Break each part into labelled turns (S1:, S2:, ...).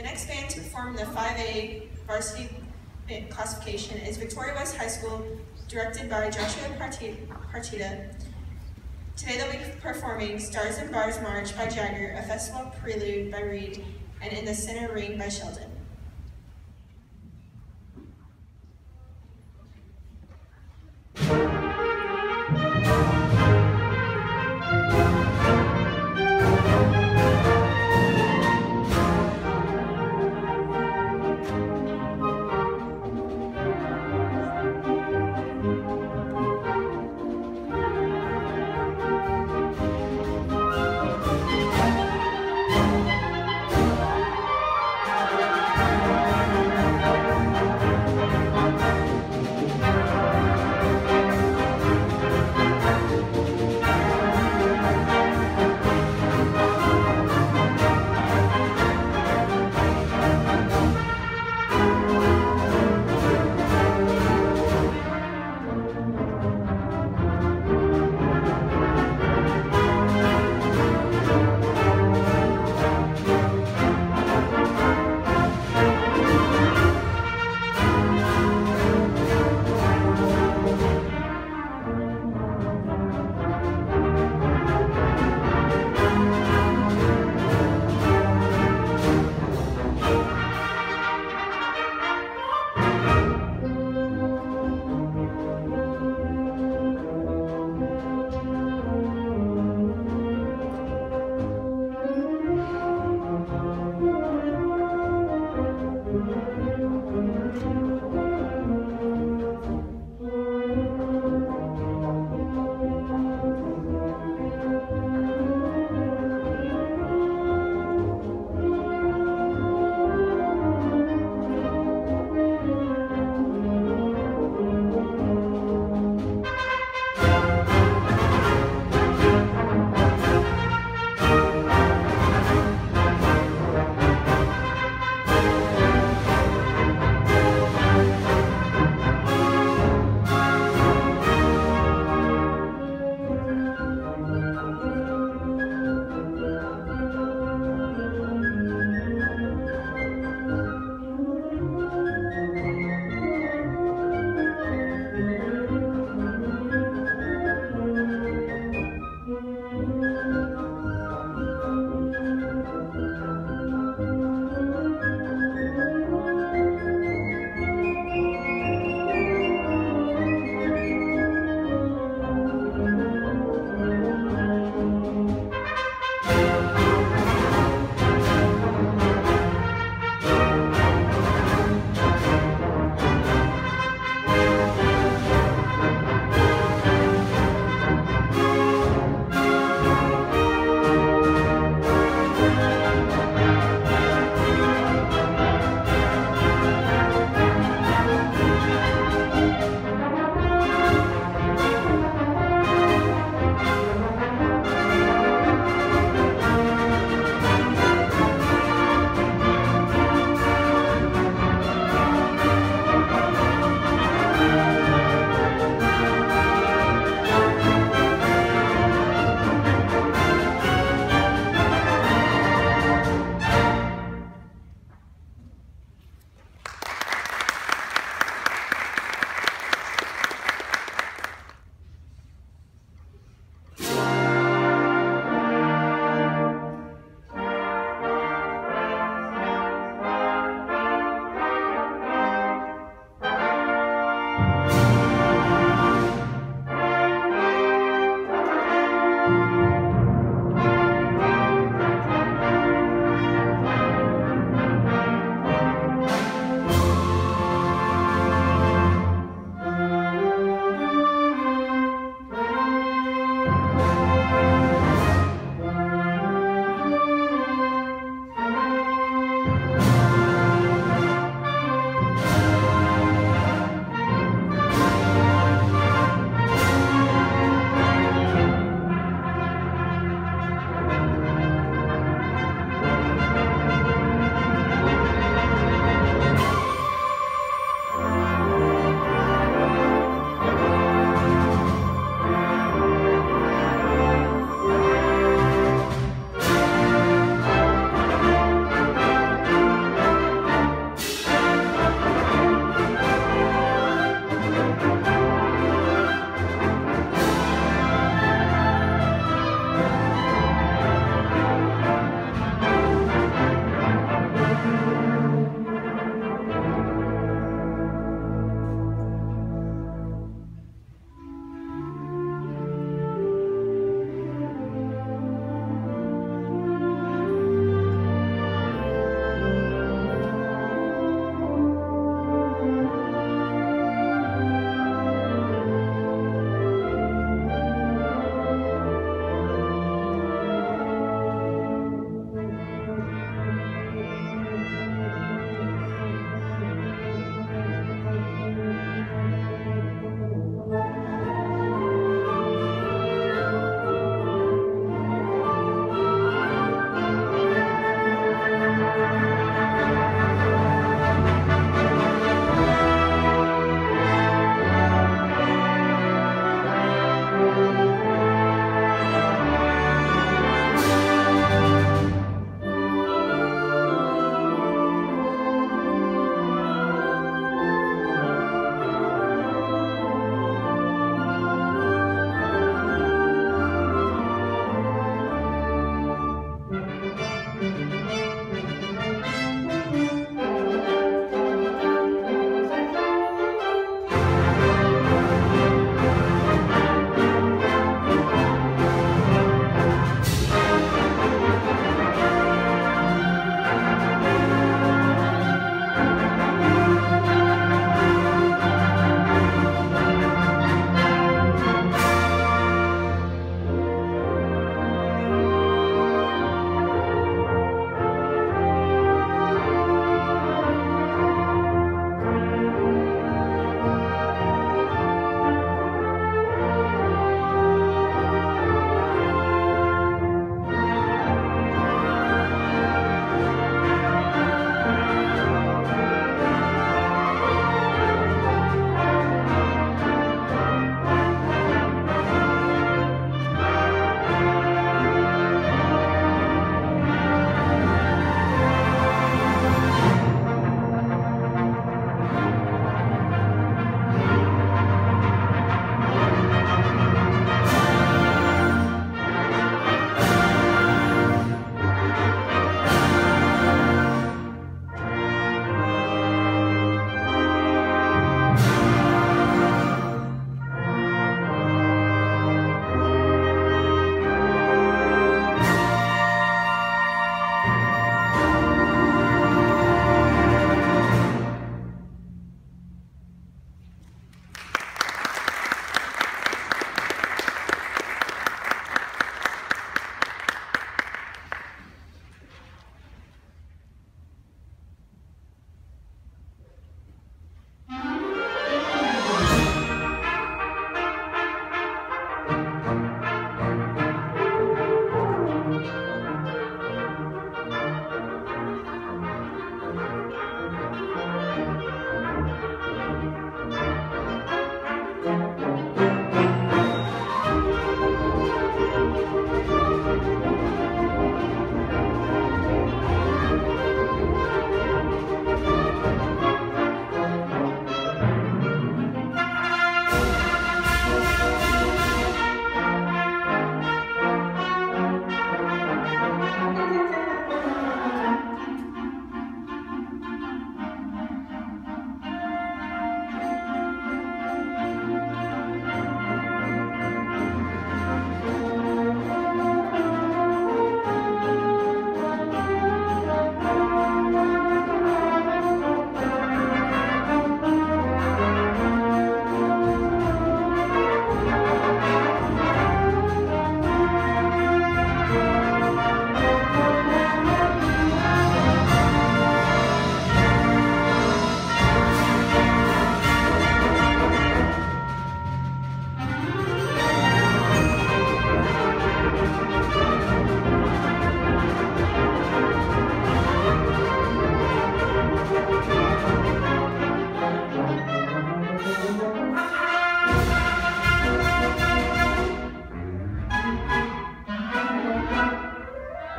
S1: The next band to perform the 5A varsity classification is Victoria West High School, directed by Joshua Parti- Partita. Today they'll be performing Stars and Bars March by Jager, a festival prelude by Reed, and In the Center Ring by Sheldon.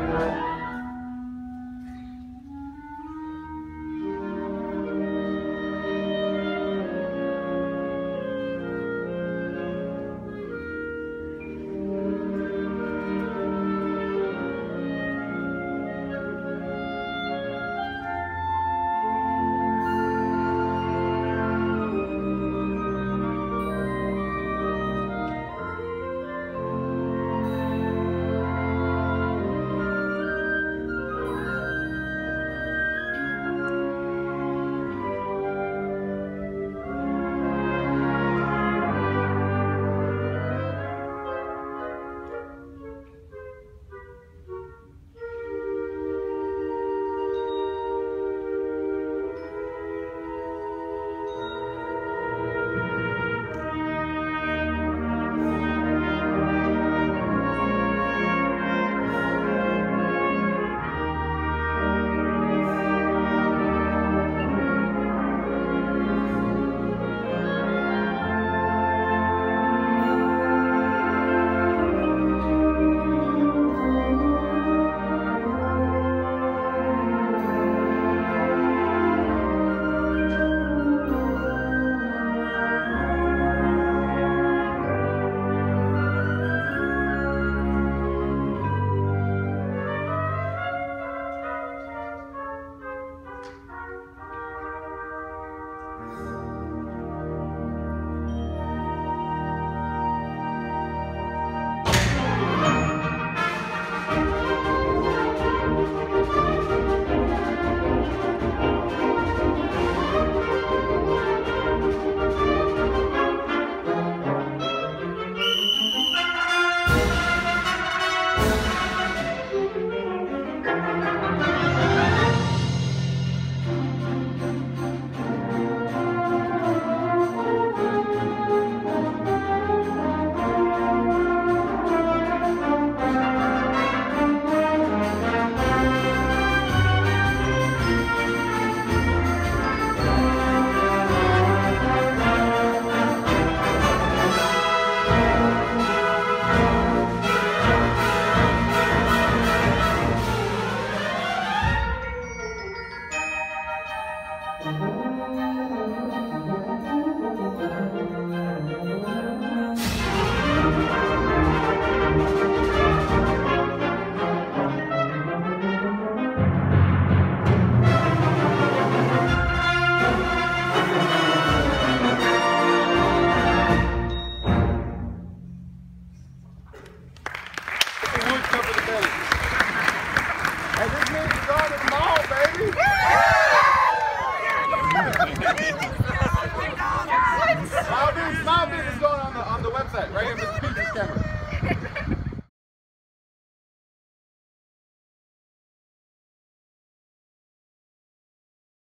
S2: Amen.